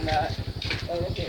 on that. Oh, okay.